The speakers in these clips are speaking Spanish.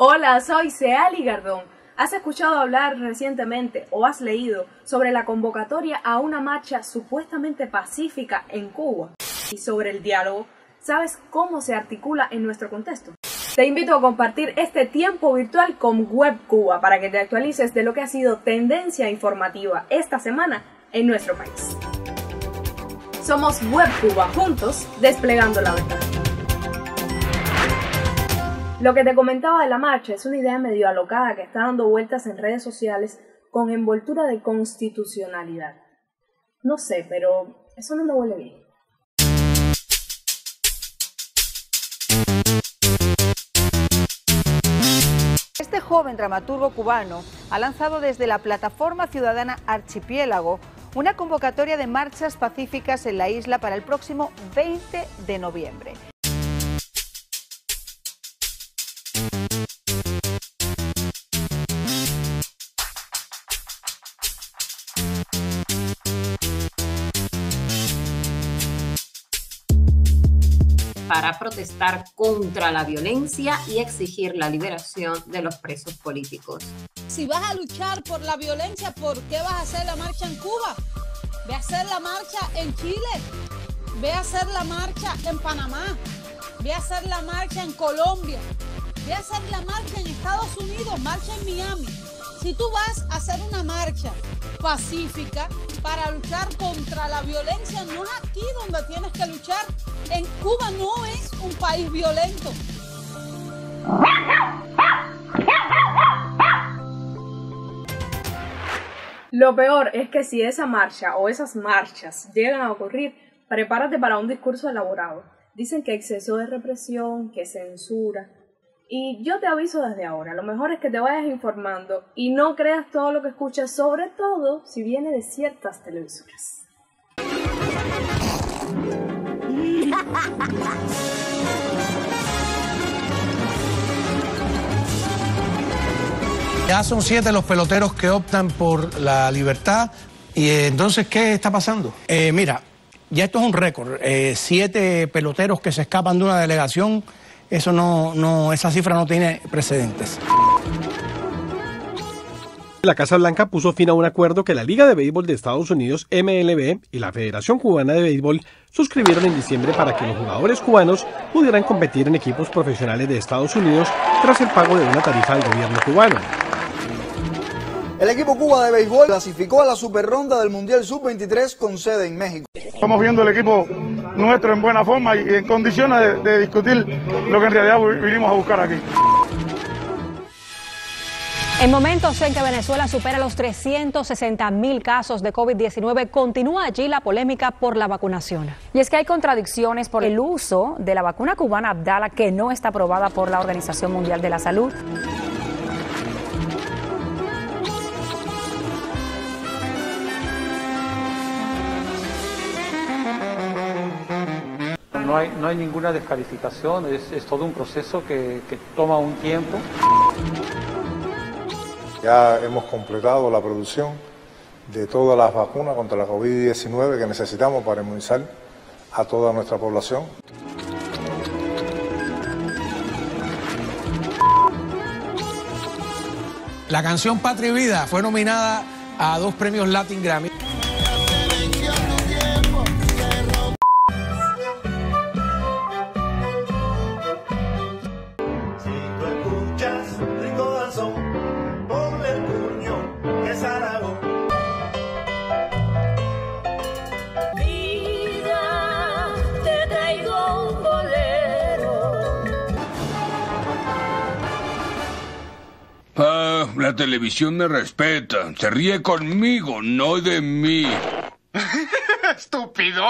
Hola, soy Seali Gardón. ¿Has escuchado hablar recientemente o has leído sobre la convocatoria a una marcha supuestamente pacífica en Cuba y sobre el diálogo? ¿Sabes cómo se articula en nuestro contexto? Te invito a compartir este tiempo virtual con Web Cuba para que te actualices de lo que ha sido tendencia informativa esta semana en nuestro país. Somos Web Cuba, juntos desplegando la verdad. Lo que te comentaba de la marcha es una idea medio alocada que está dando vueltas en redes sociales con envoltura de constitucionalidad. No sé, pero eso no me huele bien. Este joven dramaturgo cubano ha lanzado desde la plataforma ciudadana Archipiélago una convocatoria de marchas pacíficas en la isla para el próximo 20 de noviembre. Para protestar contra la violencia y exigir la liberación de los presos políticos. Si vas a luchar por la violencia, ¿por qué vas a hacer la marcha en Cuba? Ve a hacer la marcha en Chile, ve a hacer la marcha en Panamá, ve a hacer la marcha en Colombia, ve a hacer la marcha en Estados Unidos, marcha en Miami. Si tú vas a hacer una marcha pacífica para luchar contra la violencia, no es aquí donde tienes que luchar. En Cuba no es un país violento. Lo peor es que si esa marcha o esas marchas llegan a ocurrir, prepárate para un discurso elaborado. Dicen que exceso de represión, que censura, y yo te aviso desde ahora, lo mejor es que te vayas informando y no creas todo lo que escuchas, sobre todo si viene de ciertas televisoras. Ya son siete los peloteros que optan por la libertad. Y eh, entonces, ¿qué está pasando? Eh, mira, ya esto es un récord. Eh, siete peloteros que se escapan de una delegación eso no, no, esa cifra no tiene precedentes. La Casa Blanca puso fin a un acuerdo que la Liga de Béisbol de Estados Unidos, MLB, y la Federación Cubana de Béisbol suscribieron en diciembre para que los jugadores cubanos pudieran competir en equipos profesionales de Estados Unidos tras el pago de una tarifa al gobierno cubano. El equipo Cuba de béisbol clasificó a la super ronda del Mundial Sub-23 con sede en México. Estamos viendo el equipo nuestro en buena forma y en condiciones de, discutir lo que en realidad vinimos a buscar aquí. En momentos en que Venezuela supera los 360 mil casos de COVID-19, continúa allí la polémica por la vacunación. Y es que hay contradicciones por el uso de la vacuna cubana Abdala que no está aprobada por la Organización Mundial de la Salud. Hay, no hay ninguna descalificación, es, todo un proceso que, que toma un tiempo. Ya hemos completado la producción de todas las vacunas contra la COVID-19 que necesitamos para inmunizar a toda nuestra población. La canción Patria y Vida fue nominada a dos premios Latin Grammy. La televisión me respeta. Se ríe conmigo, no de mí. Estúpido.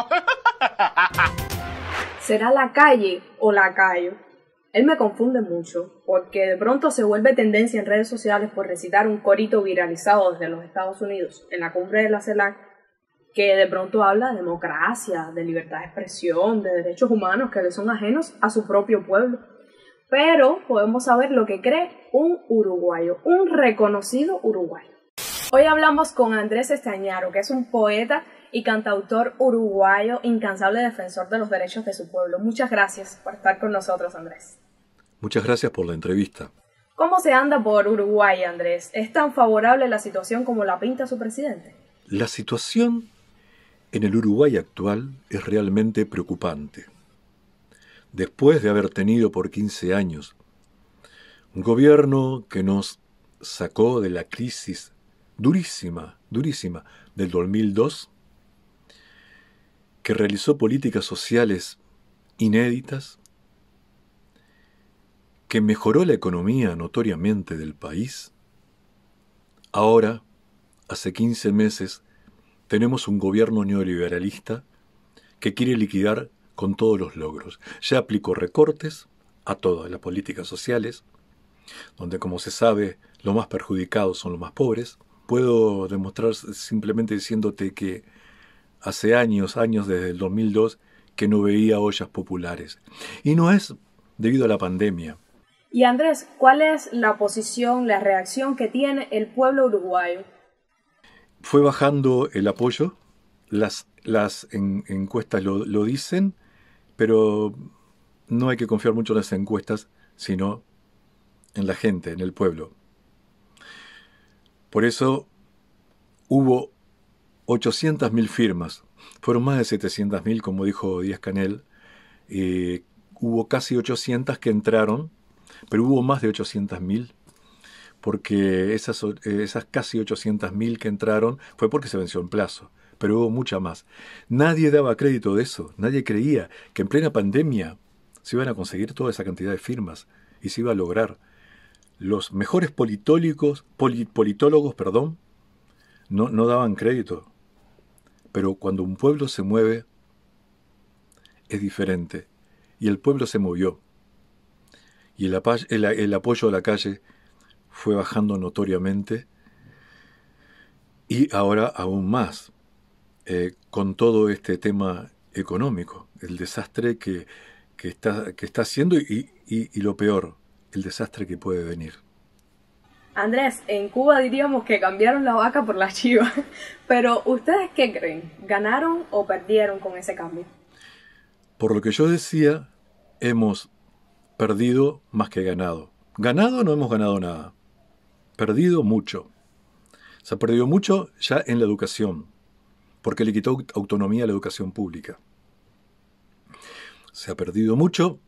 ¿Será la calle o la callo? Él me confunde mucho, porque de pronto se vuelve tendencia en redes sociales por recitar un corito viralizado desde los Estados Unidos en la cumbre de la CELAC, que de pronto habla de democracia, de libertad de expresión, de derechos humanos que le son ajenos a su propio pueblo pero podemos saber lo que cree un uruguayo, un reconocido uruguayo. Hoy hablamos con Andrés Estañaro, que es un poeta y cantautor uruguayo, incansable defensor de los derechos de su pueblo. Muchas gracias por estar con nosotros, Andrés. Muchas gracias por la entrevista. ¿Cómo se anda por Uruguay, Andrés? ¿Es tan favorable la situación como la pinta su presidente? La situación en el Uruguay actual es realmente preocupante. Después de haber tenido por 15 años un gobierno que nos sacó de la crisis durísima, durísima del 2002, que realizó políticas sociales inéditas, que mejoró la economía notoriamente del país, ahora, hace 15 meses, tenemos un gobierno neoliberalista que quiere liquidar con todos los logros. Ya aplicó recortes a todas las políticas sociales, donde como se sabe los más perjudicados son los más pobres. Puedo demostrar simplemente diciéndote que hace años, años desde el 2002, que no veía ollas populares. Y no es debido a la pandemia, y Andrés, ¿cuál es la posición, la reacción que tiene el pueblo uruguayo? Fue bajando el apoyo, las, las encuestas lo, lo, dicen, pero no hay que confiar mucho en las encuestas, sino en la gente, en el pueblo. Por eso hubo 800.000 firmas, fueron más de 700.000, como dijo Díaz Canel, eh, hubo casi 800 que entraron pero hubo más de 800.000 porque esas, esas casi 800.000 que entraron fue porque se venció en plazo, pero hubo mucha más. Nadie daba crédito de eso, nadie creía que en plena pandemia se iban a conseguir toda esa cantidad de firmas y se iba a lograr. Los mejores politólogos, politólogos perdón, no, no daban crédito. Pero cuando un pueblo se mueve, es diferente. Y el pueblo se movió y el, apoyo a la calle fue bajando notoriamente y ahora aún más eh, con todo este tema económico, el desastre que, está, que está haciendo y, y lo peor, el desastre que puede venir. Andrés, en Cuba diríamos que cambiaron la vaca por la chiva, pero ¿ustedes qué creen? ¿Ganaron o perdieron con ese cambio? Por lo que yo decía, hemos perdido más que ganado. Ganado no hemos ganado nada. Perdido mucho. Se ha perdido mucho ya en la educación, porque le quitó autonomía a la educación pública. Se ha perdido mucho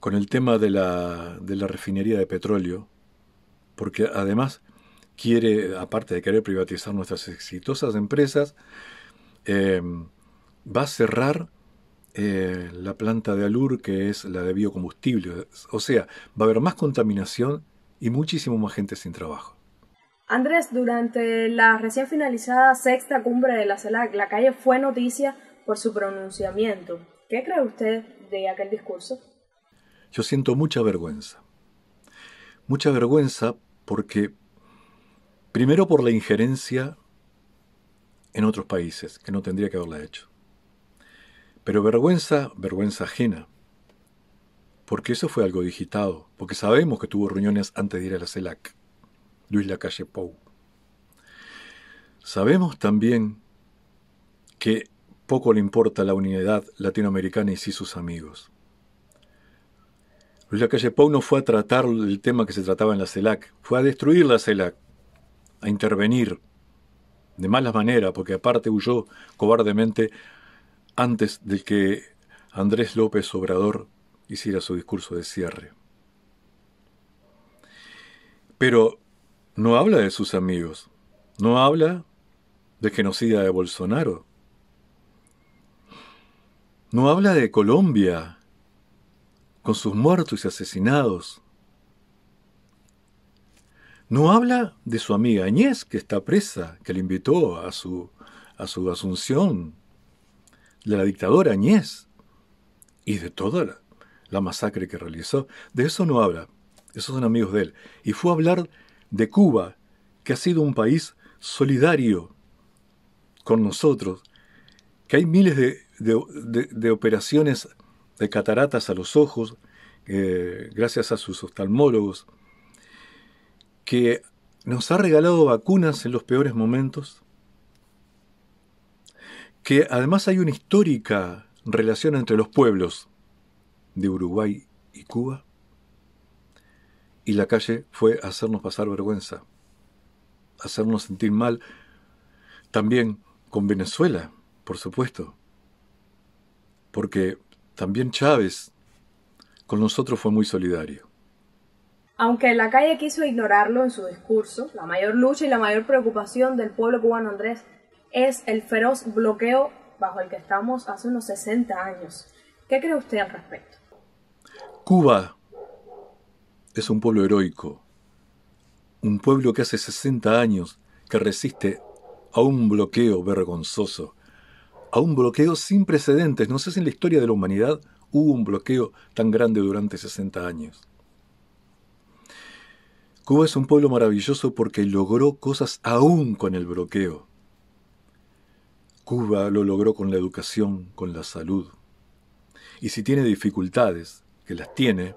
con el tema de la, de la refinería de petróleo, porque además quiere, aparte de querer privatizar nuestras exitosas empresas, eh, va a cerrar eh, la planta de Alur, que es la de biocombustible. O sea, va a haber más contaminación y muchísimo más gente sin trabajo. Andrés, durante la recién finalizada sexta cumbre de la CELAC, la calle fue noticia por su pronunciamiento. ¿Qué cree usted de aquel discurso? Yo siento mucha vergüenza. Mucha vergüenza porque, primero por la injerencia en otros países, que no tendría que haberla hecho. Pero vergüenza, vergüenza ajena. Porque eso fue algo digitado, porque sabemos que tuvo reuniones antes de ir a la CELAC. Luis Lacalle Pou. Sabemos también que poco le importa la unidad latinoamericana y sí sus amigos. Luis Lacalle Pou no fue a tratar el tema que se trataba en la CELAC, fue a destruir la CELAC, a intervenir de mala manera, porque aparte huyó cobardemente antes de que Andrés López Obrador hiciera su discurso de cierre. Pero no habla de sus amigos, no habla de genocida de Bolsonaro, no habla de Colombia con sus muertos y asesinados, no habla de su amiga Añez, que está presa, que le invitó a su, a su asunción de la dictadora Añez y de toda la, masacre que realizó. De eso no habla. Esos son amigos de él. Y fue a hablar de Cuba, que ha sido un país solidario con nosotros, que hay miles de, operaciones de cataratas a los ojos, eh, gracias a sus oftalmólogos, que nos ha regalado vacunas en los peores momentos, que además hay una histórica relación entre los pueblos de Uruguay y Cuba, y la calle fue hacernos pasar vergüenza, hacernos sentir mal, también con Venezuela, por supuesto, porque también Chávez con nosotros fue muy solidario. Aunque la calle quiso ignorarlo en su discurso, la mayor lucha y la mayor preocupación del pueblo cubano Andrés es el feroz bloqueo bajo el que estamos hace unos 60 años. ¿Qué cree usted al respecto? Cuba es un pueblo heroico, un pueblo que hace 60 años que resiste a un bloqueo vergonzoso, a un bloqueo sin precedentes. No sé si en la historia de la humanidad hubo un bloqueo tan grande durante 60 años. Cuba es un pueblo maravilloso porque logró cosas aún con el bloqueo. Cuba lo logró con la educación, con la salud. Y si tiene dificultades, que las tiene,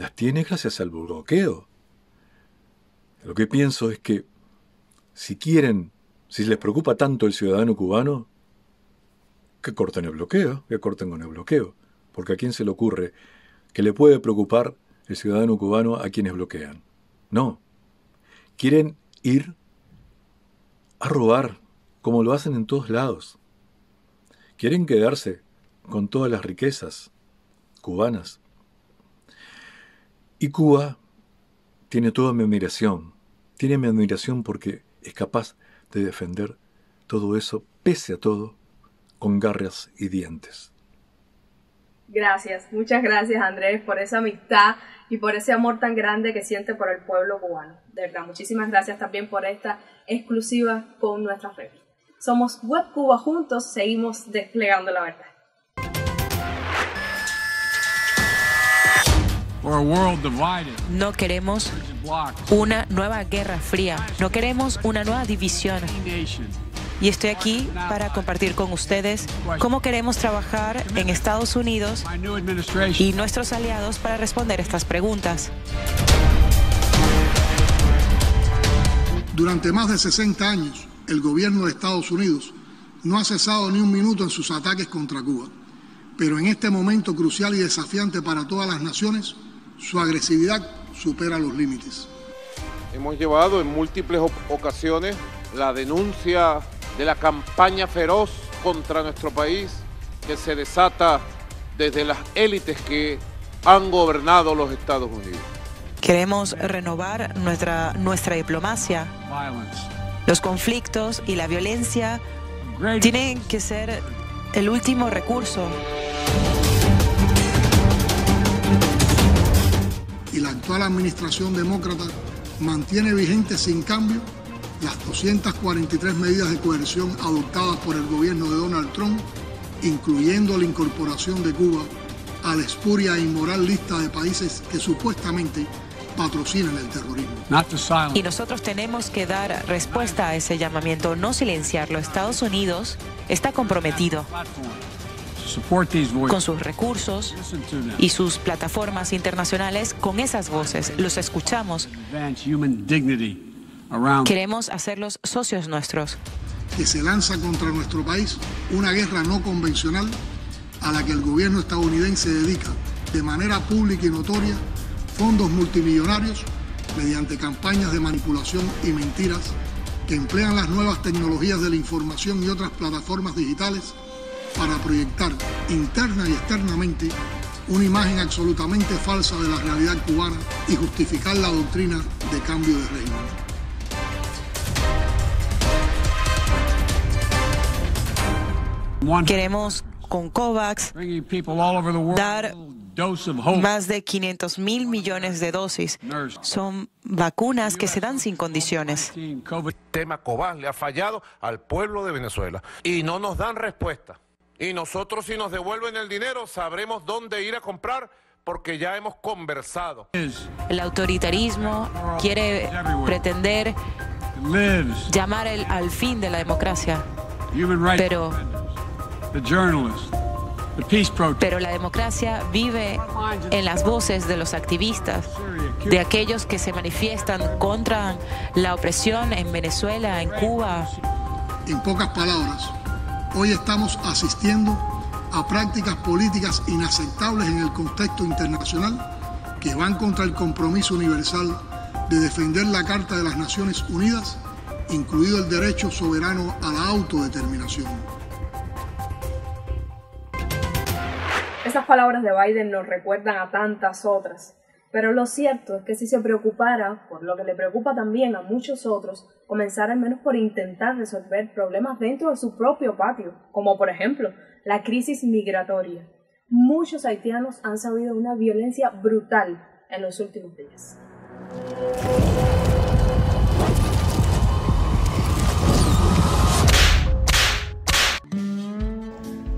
las tiene gracias al bloqueo. Lo que pienso es que si quieren, si les preocupa tanto el ciudadano cubano, que corten el bloqueo, que corten con el bloqueo. Porque a quién se le ocurre que le puede preocupar el ciudadano cubano a quienes bloquean. No. Quieren ir a robar, como lo hacen en todos lados. Quieren quedarse con todas las riquezas cubanas. Y Cuba tiene toda mi admiración. Tiene mi admiración porque es capaz de defender todo eso, pese a todo, con garras y dientes. Gracias, muchas gracias Andrés por esa amistad y por ese amor tan grande que siente por el pueblo cubano. De verdad, muchísimas gracias también por esta exclusiva con nuestra red. Somos Web Cuba juntos, seguimos desplegando la verdad. No queremos una nueva guerra fría, no queremos una nueva división. Y estoy aquí para compartir con ustedes cómo queremos trabajar en Estados Unidos y nuestros aliados para responder estas preguntas. Durante más de 60 años, el gobierno de Estados Unidos no ha cesado ni un minuto en sus ataques contra Cuba. Pero en este momento crucial y desafiante para todas las naciones, su agresividad supera los límites. Hemos llevado en múltiples ocasiones la denuncia de la campaña feroz contra nuestro país que se desata desde las élites que han gobernado los Estados Unidos. Queremos renovar nuestra, nuestra diplomacia. Los conflictos y la violencia tienen que ser el último recurso. Y la actual administración demócrata mantiene vigente sin cambio las 243 medidas de coerción adoptadas por el gobierno de Donald Trump, incluyendo la incorporación de Cuba a la espuria e inmoral lista de países que supuestamente patrocinan el terrorismo. Y nosotros tenemos que dar respuesta a ese llamamiento, no silenciarlo. Estados Unidos está comprometido con sus recursos y sus plataformas internacionales con esas voces. Los escuchamos. Queremos hacerlos socios nuestros. Que se lanza contra nuestro país una guerra no convencional a la que el gobierno estadounidense dedica de manera pública y notoria fondos multimillonarios mediante campañas de manipulación y mentiras que emplean las nuevas tecnologías de la información y otras plataformas digitales para proyectar interna y externamente una imagen absolutamente falsa de la realidad cubana y justificar la doctrina de cambio de régimen. Queremos con COVAX dar más de 500 mil millones de dosis. Son vacunas que se dan sin condiciones. El tema COVAX le ha fallado al pueblo de Venezuela y no nos dan respuesta. Y nosotros si nos devuelven el dinero sabremos dónde ir a comprar porque ya hemos conversado. El autoritarismo quiere pretender llamar al fin de la democracia. Pero pero la democracia vive en las voces de los activistas, de aquellos que se manifiestan contra la opresión en Venezuela, en Cuba. En pocas palabras, hoy estamos asistiendo a prácticas políticas inaceptables en el contexto internacional que van contra el compromiso universal de defender la Carta de las Naciones Unidas, incluido el derecho soberano a la autodeterminación. Estas palabras de Biden nos recuerdan a tantas otras, pero lo cierto es que si se preocupara por lo que le preocupa también a muchos otros, comenzar al menos por intentar resolver problemas dentro de su propio patio, como por ejemplo la crisis migratoria. Muchos haitianos han sabido una violencia brutal en los últimos días.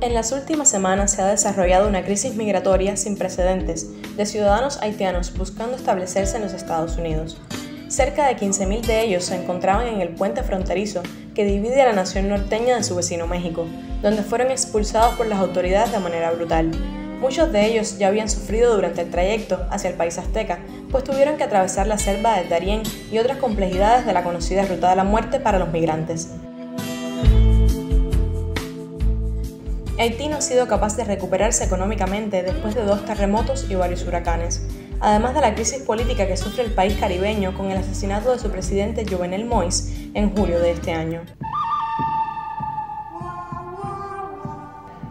En las últimas semanas se ha desarrollado una crisis migratoria sin precedentes de ciudadanos haitianos buscando establecerse en los Estados Unidos. Cerca de 15.000 de ellos se encontraban en el puente fronterizo que divide a la nación norteña de su vecino México, donde fueron expulsados por las autoridades de manera brutal. Muchos de ellos ya habían sufrido durante el trayecto hacia el país azteca, pues tuvieron que atravesar la selva de Darién y otras complejidades de la conocida Ruta de la Muerte para los migrantes. Haití no ha sido capaz de recuperarse económicamente después de dos terremotos y varios huracanes, además de la crisis política que sufre el país caribeño con el asesinato de su presidente Jovenel Moïse en julio de este año.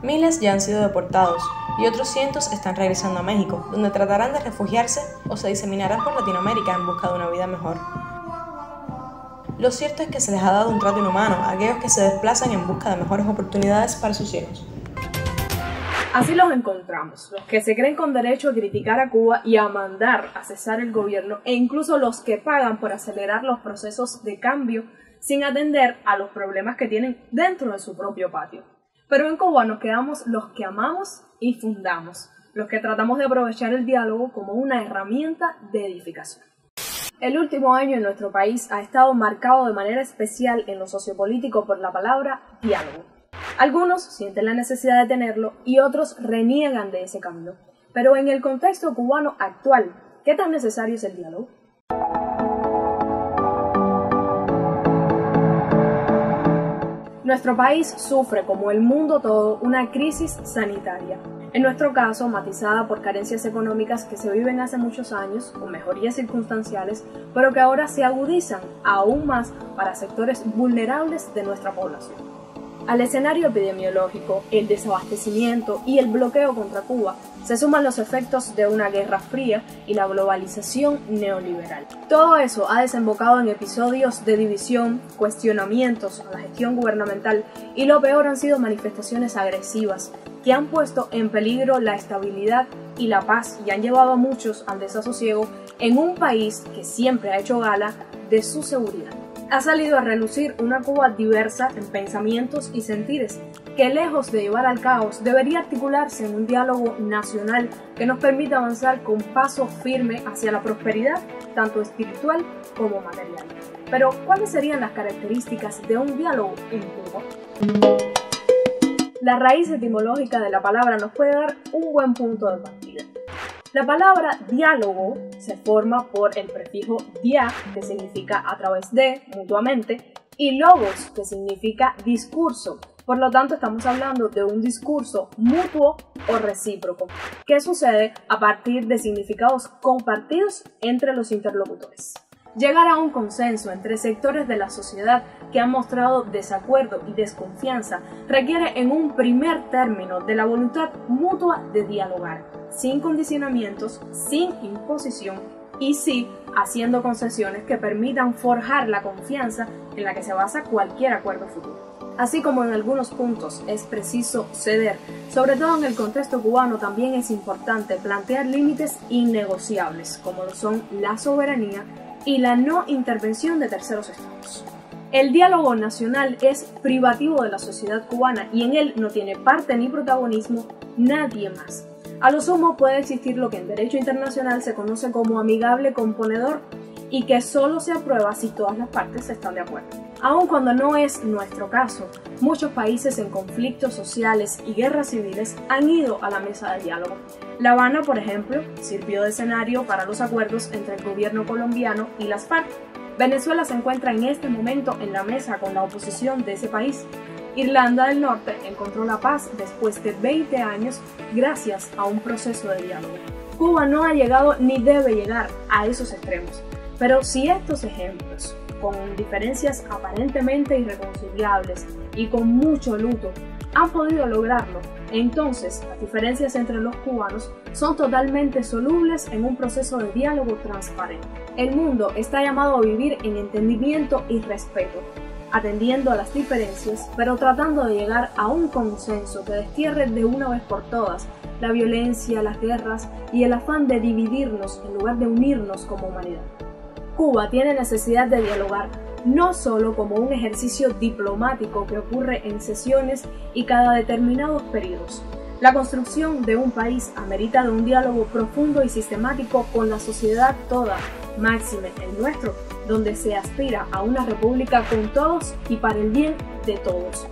Miles ya han sido deportados y otros cientos están regresando a México, donde tratarán de refugiarse o se diseminarán por Latinoamérica en busca de una vida mejor. Lo cierto es que se les ha dado un trato inhumano a aquellos que se desplazan en busca de mejores oportunidades para sus hijos. Así los encontramos, los que se creen con derecho a criticar a Cuba y a mandar a cesar el gobierno, e incluso los que pagan por acelerar los procesos de cambio sin atender a los problemas que tienen dentro de su propio patio. Pero en Cuba nos quedamos los que amamos y fundamos, los que tratamos de aprovechar el diálogo como una herramienta de edificación. El último año en nuestro país ha estado marcado de manera especial en lo sociopolítico por la palabra diálogo. Algunos sienten la necesidad de tenerlo y otros reniegan de ese cambio. Pero en el contexto cubano actual, ¿qué tan necesario es el diálogo? Nuestro país sufre, como el mundo todo, una crisis sanitaria. En nuestro caso, matizada por carencias económicas que se viven hace muchos años, con mejorías circunstanciales, pero que ahora se agudizan aún más para sectores vulnerables de nuestra población. Al escenario epidemiológico, el desabastecimiento y el bloqueo contra Cuba se suman los efectos de una guerra fría y la globalización neoliberal. Todo eso ha desembocado en episodios de división, cuestionamientos a la gestión gubernamental y lo peor han sido manifestaciones agresivas que han puesto en peligro la estabilidad y la paz y han llevado a muchos al desasosiego en un país que siempre ha hecho gala de su seguridad ha salido a relucir una Cuba diversa en pensamientos y sentires, que lejos de llevar al caos debería articularse en un diálogo nacional que nos permita avanzar con paso firme hacia la prosperidad, tanto espiritual como material. Pero, ¿cuáles serían las características de un diálogo en Cuba? La raíz etimológica de la palabra nos puede dar un buen punto de partida. La palabra diálogo se forma por el prefijo dia, que significa a través de, mutuamente, y logos, que significa discurso. Por lo tanto, estamos hablando de un discurso mutuo o recíproco, que sucede a partir de significados compartidos entre los interlocutores. Llegar a un consenso entre sectores de la sociedad que han mostrado desacuerdo y desconfianza requiere en un primer término de la voluntad mutua de dialogar sin condicionamientos, sin imposición y sí haciendo concesiones que permitan forjar la confianza en la que se basa cualquier acuerdo futuro. Así como en algunos puntos es preciso ceder, sobre todo en el contexto cubano también es importante plantear límites innegociables, como lo son la soberanía y la no intervención de terceros estados. El diálogo nacional es privativo de la sociedad cubana y en él no tiene parte ni protagonismo nadie más. A lo sumo puede existir lo que en derecho internacional se conoce como amigable componedor y que solo se aprueba si todas las partes están de acuerdo. Aun cuando no es nuestro caso, muchos países en conflictos sociales y guerras civiles han ido a la mesa de diálogo. La Habana, por ejemplo, sirvió de escenario para los acuerdos entre el gobierno colombiano y las FARC. Venezuela se encuentra en este momento en la mesa con la oposición de ese país Irlanda del Norte encontró la paz después de 20 años gracias a un proceso de diálogo. Cuba no ha llegado ni debe llegar a esos extremos. Pero si estos ejemplos, con diferencias aparentemente irreconciliables y con mucho luto, han podido lograrlo, entonces las diferencias entre los cubanos son totalmente solubles en un proceso de diálogo transparente. El mundo está llamado a vivir en entendimiento y respeto, atendiendo a las diferencias, pero tratando de llegar a un consenso que destierre de una vez por todas la violencia, las guerras y el afán de dividirnos en lugar de unirnos como humanidad. Cuba tiene necesidad de dialogar, no solo como un ejercicio diplomático que ocurre en sesiones y cada determinados periodos. La construcción de un país amerita de un diálogo profundo y sistemático con la sociedad toda, máxime el nuestro, donde se aspira a una república con todos y para el bien de todos.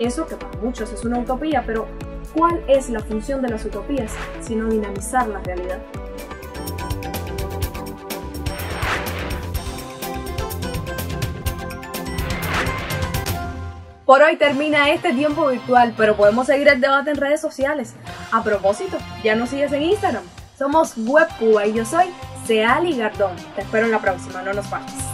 Eso que para muchos es una utopía, pero ¿cuál es la función de las utopías sino dinamizar la realidad? Por hoy termina este tiempo virtual, pero podemos seguir el debate en redes sociales. A propósito, ya nos sigues en Instagram. Somos WebCuba y yo soy Seali Gardón. Te espero en la próxima, no nos falles.